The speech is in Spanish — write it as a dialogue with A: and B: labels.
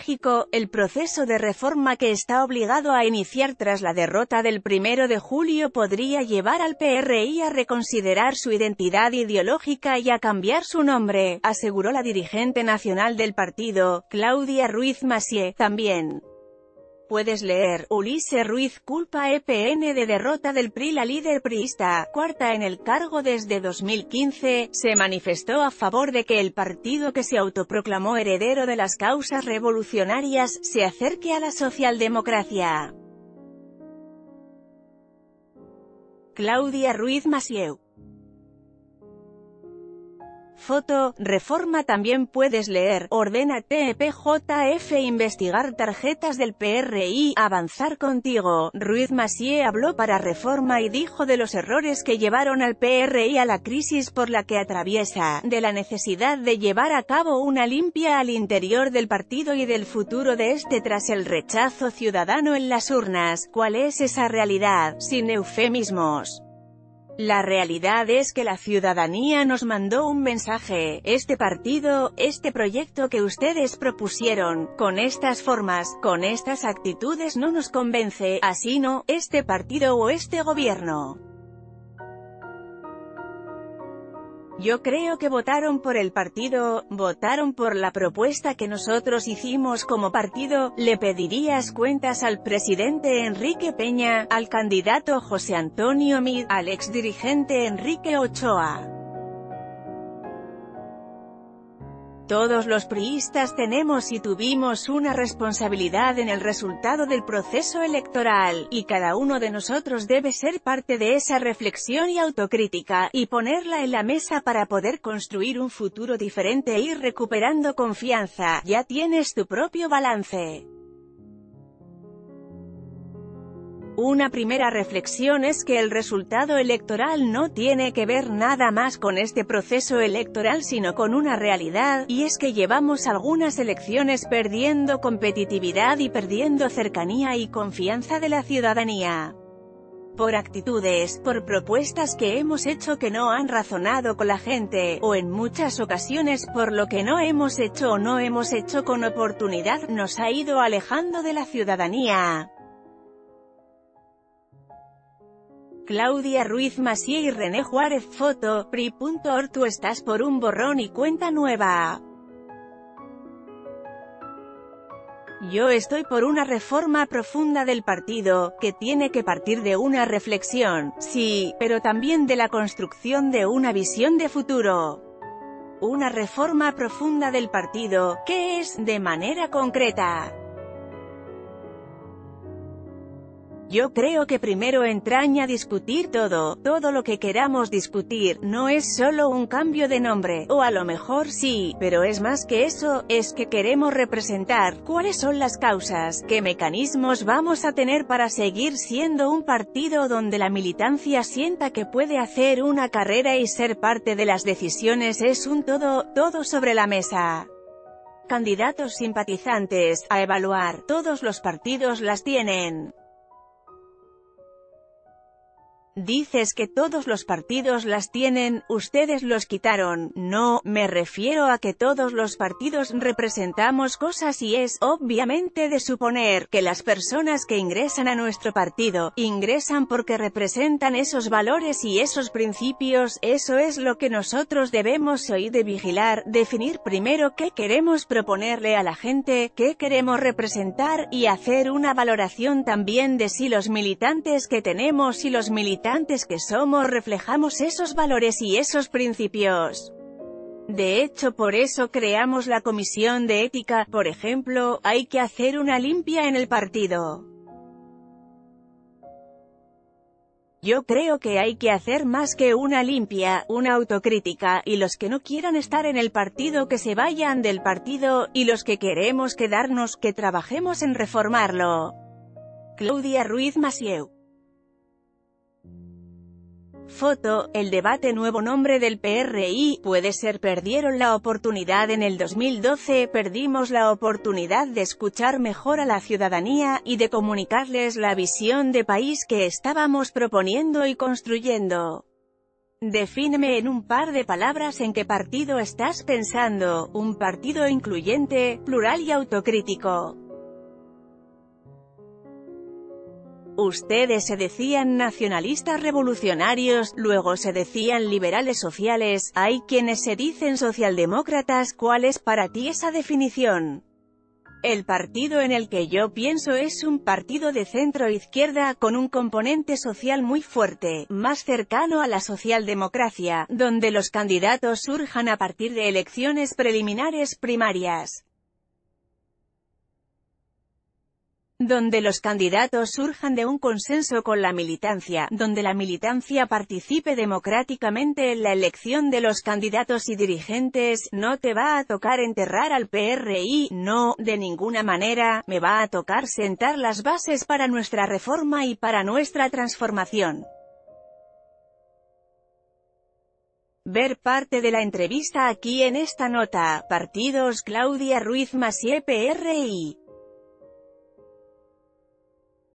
A: México, el proceso de reforma que está obligado a iniciar tras la derrota del primero de julio podría llevar al PRI a reconsiderar su identidad ideológica y a cambiar su nombre, aseguró la dirigente nacional del partido, Claudia Ruiz Massieu, también. Puedes leer, Ulises Ruiz culpa EPN de derrota del PRI La líder priista, cuarta en el cargo desde 2015, se manifestó a favor de que el partido que se autoproclamó heredero de las causas revolucionarias, se acerque a la socialdemocracia. Claudia Ruiz Massieu Foto, Reforma también puedes leer, ordena TEPJF investigar tarjetas del PRI, avanzar contigo. Ruiz Massieu habló para Reforma y dijo de los errores que llevaron al PRI a la crisis por la que atraviesa, de la necesidad de llevar a cabo una limpia al interior del partido y del futuro de este tras el rechazo ciudadano en las urnas. ¿Cuál es esa realidad? Sin eufemismos. La realidad es que la ciudadanía nos mandó un mensaje, este partido, este proyecto que ustedes propusieron, con estas formas, con estas actitudes no nos convence, así no, este partido o este gobierno. Yo creo que votaron por el partido, votaron por la propuesta que nosotros hicimos como partido, le pedirías cuentas al presidente Enrique Peña, al candidato José Antonio Mid, al exdirigente Enrique Ochoa. Todos los priistas tenemos y tuvimos una responsabilidad en el resultado del proceso electoral, y cada uno de nosotros debe ser parte de esa reflexión y autocrítica, y ponerla en la mesa para poder construir un futuro diferente e ir recuperando confianza, ya tienes tu propio balance. Una primera reflexión es que el resultado electoral no tiene que ver nada más con este proceso electoral sino con una realidad, y es que llevamos algunas elecciones perdiendo competitividad y perdiendo cercanía y confianza de la ciudadanía por actitudes, por propuestas que hemos hecho que no han razonado con la gente, o en muchas ocasiones por lo que no hemos hecho o no hemos hecho con oportunidad, nos ha ido alejando de la ciudadanía. Claudia Ruiz Massieu y René Juárez Foto, Pri.org Tú estás por un borrón y cuenta nueva. Yo estoy por una reforma profunda del partido, que tiene que partir de una reflexión, sí, pero también de la construcción de una visión de futuro. Una reforma profunda del partido, que es, de manera concreta, Yo creo que primero entraña discutir todo, todo lo que queramos discutir, no es solo un cambio de nombre, o a lo mejor sí, pero es más que eso, es que queremos representar, cuáles son las causas, qué mecanismos vamos a tener para seguir siendo un partido donde la militancia sienta que puede hacer una carrera y ser parte de las decisiones. Es un todo, todo sobre la mesa. Candidatos simpatizantes, a evaluar, todos los partidos las tienen. Dices que todos los partidos las tienen, ustedes los quitaron. No, me refiero a que todos los partidos representamos cosas y es, obviamente de suponer, que las personas que ingresan a nuestro partido, ingresan porque representan esos valores y esos principios, eso es lo que nosotros debemos hoy de vigilar, definir primero qué queremos proponerle a la gente, qué queremos representar, y hacer una valoración también de si los militantes que tenemos y los militantes que somos reflejamos esos valores y esos principios. De hecho por eso creamos la comisión de ética, por ejemplo, hay que hacer una limpia en el partido. Yo creo que hay que hacer más que una limpia, una autocrítica, y los que no quieran estar en el partido que se vayan del partido, y los que queremos quedarnos, que trabajemos en reformarlo. Claudia Ruiz Massieu Foto, el debate nuevo nombre del PRI, puede ser perdieron la oportunidad en el 2012, perdimos la oportunidad de escuchar mejor a la ciudadanía, y de comunicarles la visión de país que estábamos proponiendo y construyendo. Defíneme en un par de palabras en qué partido estás pensando, un partido incluyente, plural y autocrítico. Ustedes se decían nacionalistas revolucionarios, luego se decían liberales sociales, hay quienes se dicen socialdemócratas, ¿cuál es para ti esa definición? El partido en el que yo pienso es un partido de centro-izquierda, con un componente social muy fuerte, más cercano a la socialdemocracia, donde los candidatos surjan a partir de elecciones preliminares primarias. Donde los candidatos surjan de un consenso con la militancia, donde la militancia participe democráticamente en la elección de los candidatos y dirigentes, no te va a tocar enterrar al PRI, no, de ninguna manera, me va a tocar sentar las bases para nuestra reforma y para nuestra transformación. Ver parte de la entrevista aquí en esta nota, partidos Claudia Ruiz Massieu PRI